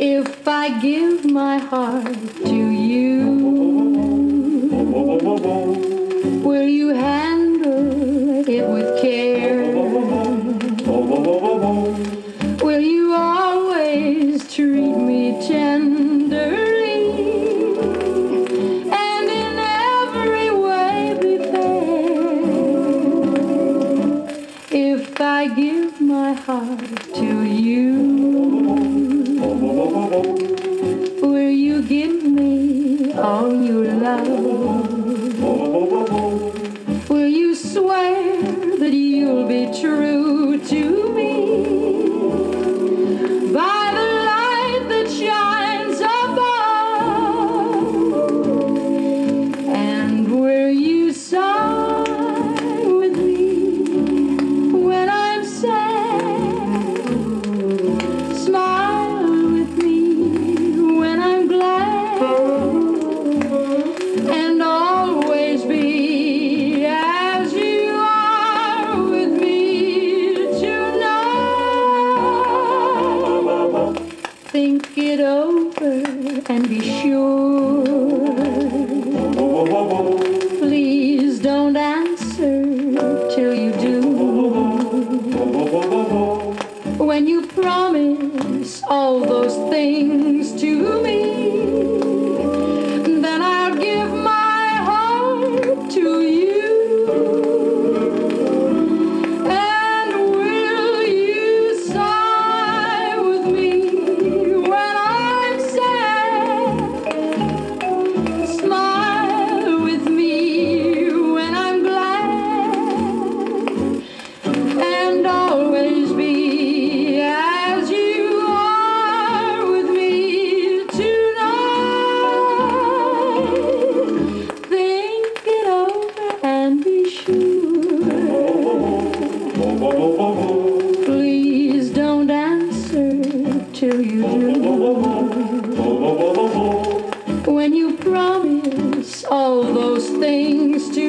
If I give my heart to you, will you have? if I give my heart to you. think it over and be sure. when you promise all those things to